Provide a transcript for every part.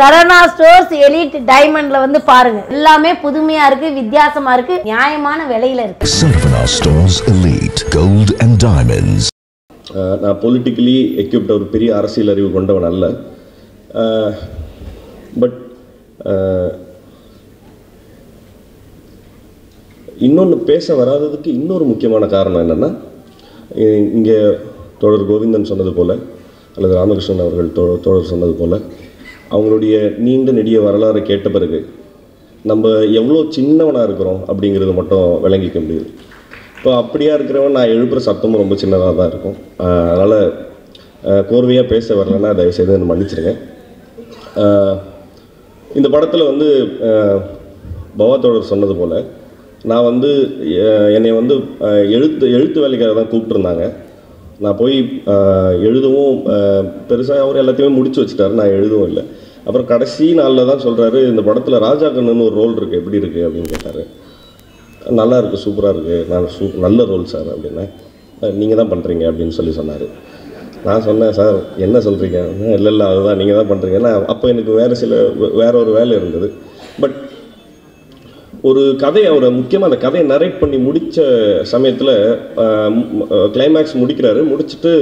சரணா Stores elite டைமண்ட்ல வந்து பாருங்க. எல்லாமே புதுமையா இருக்கு வித்தியாசமா இருக்கு நியாயமான விலையில இருக்கு. Stores Elite Gold and Diamonds. அஹ் நான் பொலிட்டிக்கலி எக்யூப்ட் ஒரு பெரிய அரசியல் அறிவு கொண்டவன் அல்ல. பட் இன்னொன்று பேச வராததுக்கு இன்னொரு முக்கியமான காரணம் என்னென்னா இங்கே தோழர் கோவிந்தன் சொன்னது போல் அல்லது ராமகிருஷ்ணன் அவர்கள் தோ தோழர் சொன்னது போல் அவங்களுடைய நீண்ட நெடிய வரலாறை கேட்ட பிறகு நம்ம எவ்வளோ சின்னவனாக இருக்கிறோம் அப்படிங்கிறது மட்டும் விளங்கிக்க முடியுது. இப்போ அப்படியா இருக்கிறவன் நான் எழுப்புகிற சத்தமும் ரொம்ப சின்னதாக தான் இருக்கும். அதனால் கோர்வையாக பேச வரலன்னா தயவுசெய்து செய்து மன்னிச்சிருங்க. இந்த படத்தில் வந்து பவாத்தோடர் சொன்னது போல் நான் வந்து என்னை வந்து எழுத்து எழுத்து வேலைக்காக தான் கூப்பிட்டுருந்தாங்க. நான் போய் எழுதவும் பெருசாக அவர் எல்லாத்தையுமே முடிச்சு வச்சுட்டாரு. நான் எழுதவும் இல்லை. அப்புறம் கடைசி நாளில் தான் சொல்கிறாரு இந்த படத்தில் ராஜா கண்ணன் ஒரு ரோல் இருக்குது எப்படி இருக்குது அப்படின்னு கேட்டார். நல்லா இருக்குது சூப்பராக இருக்குது நான் சூ நல்ல ரோல் சார் அப்படின்னா. நீங்கள் தான் பண்ணுறீங்க அப்படின்னு சொல்லி சொன்னார். நான் சொன்னேன் சார் என்ன சொல்கிறீங்க இல்லை இல்லை அதுதான். நீங்கள் தான் பண்ணுறீங்க நான் அப்போ எனக்கு வேறு சில வேற ஒரு வேலை இருந்தது. பட் ஒரு கதை அவரை முக்கியமாக அந்த கதையை நரேட் பண்ணி முடித்த சமயத்தில் கிளைமேக்ஸ் முடிக்கிறாரு. முடிச்சுட்டு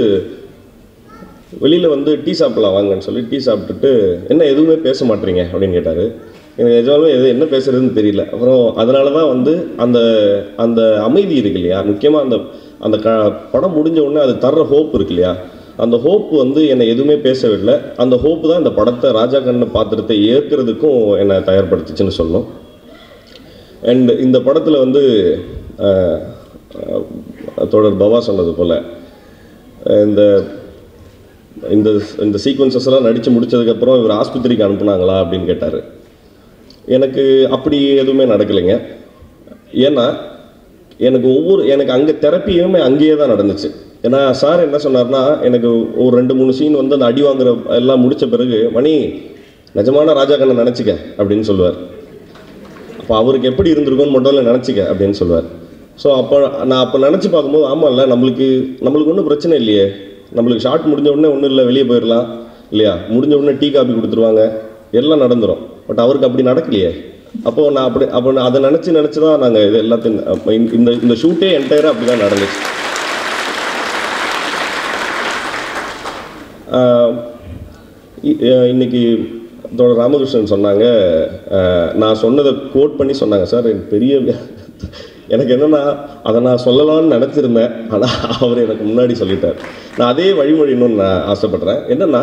வெளியில் வந்து டீ சாப்பிடலாம் வாங்கன்னு சொல்லி டீ சாப்பிட்டுட்டு என்ன எதுவுமே பேச மாட்டீங்க? அப்படின்னு கேட்டார். எனக்கு நிஜமாலுமே எது என்ன பேசுறதுன்னு தெரியல. அப்புறம் அதனால தான் வந்து அந்த அந்த அமைதி இருக்கு இல்லையா? முக்கியமாக அந்த அந்த க படம் முடிஞ்ச உடனே அது தர்ற ஹோப் இருக்கு இல்லையா? அந்த ஹோப் வந்து என்னை எதுவுமே பேசவில்லை. அந்த ஹோப்பு தான் இந்த படத்தை ராஜா கண்ண பாத்திரத்தை ஏற்கிறதுக்கும் என்னை தயார்படுத்துச்சுன்னு சொல்லணும். அண்ட் இந்த படத்தில் வந்து தொடர் பவா சொன்னது போல் இந்த இந்த இந்த சீக்வன்சஸ் எல்லாம் நடித்து முடிச்சதுக்கப்புறம் இவர் ஆஸ்பத்திரிக்கு அனுப்புனாங்களா அப்படின்னு கேட்டார். எனக்கு அப்படி எதுவுமே நடக்கலைங்க. ஏன்னா எனக்கு ஒவ்வொரு எனக்கு அங்கே தெரப்பியுமே அங்கேயே தான் நடந்துச்சு. ஏன்னா சார் என்ன சொன்னார்னா எனக்கு ஒரு ரெண்டு மூணு சீன் வந்து அந்த அடி வாங்குற எல்லாம் முடித்த பிறகு மணி நிஜமான ராஜா கண்ணை நினச்சிக்க அப்படின்னு சொல்லுவார். அப்போ அவருக்கு எப்படி இருந்திருக்கும்னு முதல்ல நினச்சிக்க அப்படின்னு சொல்லுவார். ஸோ அப்போ நான் அப்போ நினச்சி பார்க்கும்போது ஆமாம்ல நம்மளுக்கு நம்மளுக்கு ஒன்றும் பிரச்சனை இல்லையே. நம்மளுக்கு ஷார்ட் முடிஞ்ச உடனே ஒன்றும் இல்லை வெளியே போயிடலாம் இல்லையா? முடிஞ்ச உடனே டீ காபி கொடுத்துருவாங்க. எல்லாம் நடந்துரும். பட் அவருக்கு அப்படி நடக்கலையே. அப்போது நான் அப்படி அப்போ நான் அதை நினச்சி நினச்சி தான் நாங்கள் இது எல்லாத்தையும் இந்த- இந்த இந்த ஷூட்டே என்டையராக அப்படி தான் நடந்துச்சு. இ- இன்னைக்கு தோழர் ராமகிருஷ்ணன் சொன்னாங்க நான் சொன்னதை கோட் பண்ணி சொன்னாங்க சார். எனக்கு பெரிய எனக்கு என்னன்னா அதை நான் சொல்லலாம்னு நினச்சிருந்தேன். ஆனால் அவர் எனக்கு முன்னாடி சொல்லிட்டார். நான் அதே வழிமொழின்னு நான் ஆசைப்படுறேன். என்னன்னா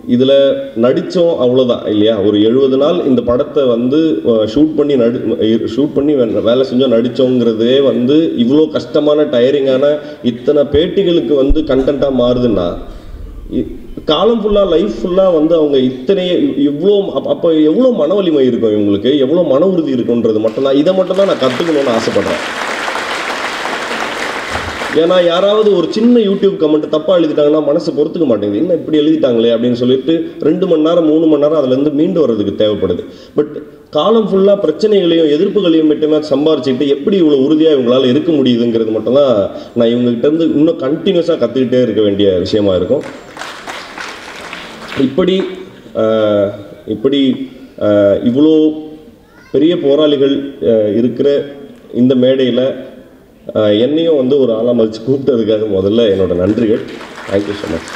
இதில் நடித்தோம் அவ்வளோதான் இல்லையா? ஒரு எழுபது நாள் இந்த படத்தை வந்து ஷூட் பண்ணி நடி ஷூட் பண்ணி வே- வேலை செஞ்சோம் நடித்தோங்கிறதே வந்து இவ்வளோ கஷ்டமான டயரிங்கான இத்தனை பேட்டிகளுக்கு வந்து கண்டென்ட்டாக மாறுதுன்னா இ- காலம் ஃபுல்லாக லைஃப் ஃபுல்லாக வந்து அவங்க இத்தனை இவ்வளோ அப்போ எவ்வளோ மன வலிமை இருக்கும் இவங்களுக்கு? எவ்வளோ மன உறுதி இருக்குன்றது மட்டும்தான் இதை மட்டும் தான் நான் கற்றுக்கணும்னு ஆசைப்பட்றேன். ஏன்னா யாராவது ஒரு சின்ன யூடியூப் கமெண்ட் தப்பாக எழுதிட்டாங்கன்னா மனசு பொறுத்துக்க மாட்டேங்குது. என்ன இப்படி எழுதிட்டாங்களே அப்படின்னு சொல்லிட்டு ரெண்டு மணி நேரம் மூணு மணி நேரம் அதுலேருந்து மீண்டு வர்றதுக்கு தேவைப்படுது. பட் காலம் ஃபுல்லாக பிரச்சனைகளையும் எதிர்ப்புகளையும் மட்டுமே சம்பாரிச்சுட்டு எப்படி இவ்வளோ உறுதியாக இவங்களால் இருக்க முடியுதுங்கிறது மட்டும்தான் நான் இவங்ககிட்ட இருந்து இன்னும் கண்டினியூஸாக கற்றுக்கிட்டே இருக்க வேண்டிய விஷயமா இருக்கும். இப்படி இப்படி இவ்வளோ பெரிய போராளிகள் இருக்கிற இந்த மேடையில் என்னையும் வந்து ஒரு ஆளாக மதித்து கூப்பிட்டதுக்காக முதல்ல என்னோட நன்றிகள். Thank you so much